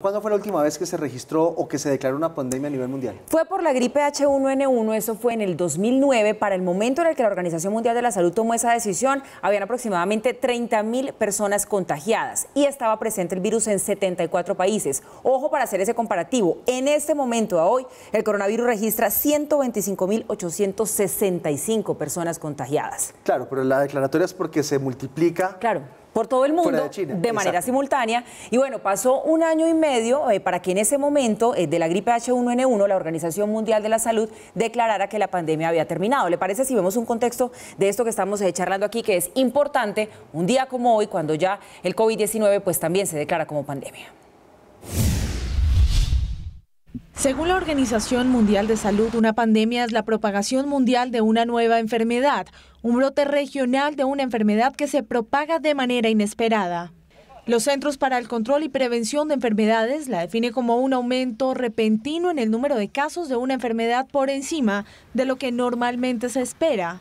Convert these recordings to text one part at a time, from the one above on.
¿Cuándo fue la última vez que se registró o que se declaró una pandemia a nivel mundial? Fue por la gripe H1N1, eso fue en el 2009. Para el momento en el que la Organización Mundial de la Salud tomó esa decisión, habían aproximadamente 30 mil personas contagiadas y estaba presente el virus en 74 países. Ojo para hacer ese comparativo. En este momento, a hoy, el coronavirus registra 125.865 personas contagiadas. Claro, pero la declaratoria es porque se multiplica. Claro por todo el mundo de, manera simultánea. Y bueno, pasó un año y medio eh, para que en ese momento eh, de la gripe H1N1 la Organización Mundial de la Salud declarara que la pandemia había terminado. ¿Le parece si vemos un contexto de esto que estamos eh, charlando aquí, que es importante un día como hoy, cuando ya el COVID-19 pues también se declara como pandemia? Según la Organización Mundial de Salud, una pandemia es la propagación mundial de una nueva enfermedad, un brote regional de una enfermedad que se propaga de manera inesperada. Los Centros para el Control y Prevención de Enfermedades la define como un aumento repentino en el número de casos de una enfermedad por encima de lo que normalmente se espera.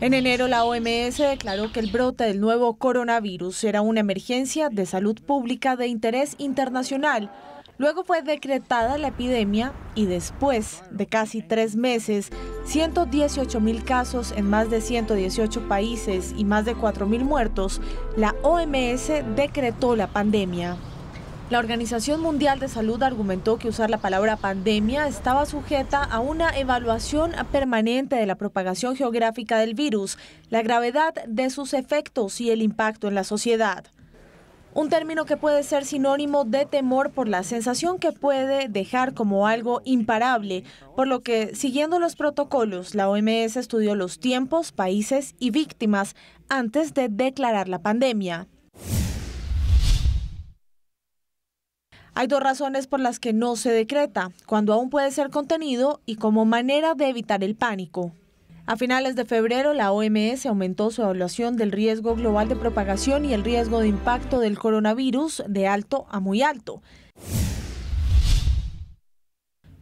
En enero, la OMS declaró que el brote del nuevo coronavirus era una emergencia de salud pública de interés internacional. Luego fue decretada la epidemia y después de casi tres meses, 118 mil casos en más de 118 países y más de 4 mil muertos, la OMS decretó la pandemia. La Organización Mundial de Salud argumentó que usar la palabra pandemia estaba sujeta a una evaluación permanente de la propagación geográfica del virus, la gravedad de sus efectos y el impacto en la sociedad. Un término que puede ser sinónimo de temor por la sensación que puede dejar como algo imparable, por lo que, siguiendo los protocolos, la OMS estudió los tiempos, países y víctimas antes de declarar la pandemia. Hay dos razones por las que no se decreta, cuando aún puede ser contenido y como manera de evitar el pánico. A finales de febrero, la OMS aumentó su evaluación del riesgo global de propagación y el riesgo de impacto del coronavirus de alto a muy alto.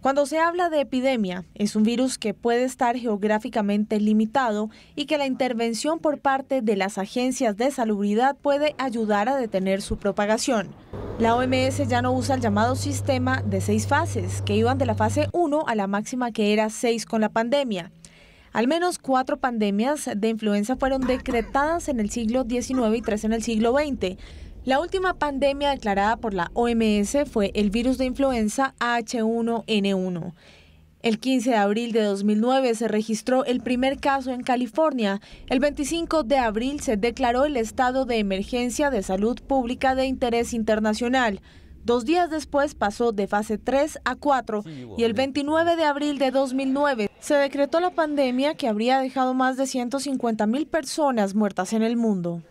Cuando se habla de epidemia, es un virus que puede estar geográficamente limitado y que la intervención por parte de las agencias de salubridad puede ayudar a detener su propagación. La OMS ya no usa el llamado sistema de seis fases, que iban de la fase 1 a la máxima que era 6 con la pandemia. Al menos cuatro pandemias de influenza fueron decretadas en el siglo XIX y tres en el siglo XX. La última pandemia declarada por la OMS fue el virus de influenza H1N1. El 15 de abril de 2009 se registró el primer caso en California. El 25 de abril se declaró el estado de emergencia de salud pública de interés internacional. Dos días después pasó de fase 3 a 4 y el 29 de abril de 2009 se decretó la pandemia que habría dejado más de 150 mil personas muertas en el mundo.